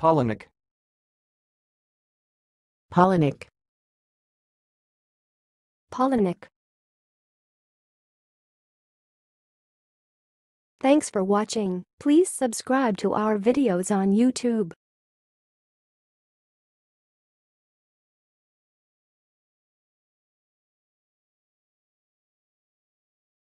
Polonic. Polonic. Polonic. Thanks for watching. Please subscribe to our videos on YouTube.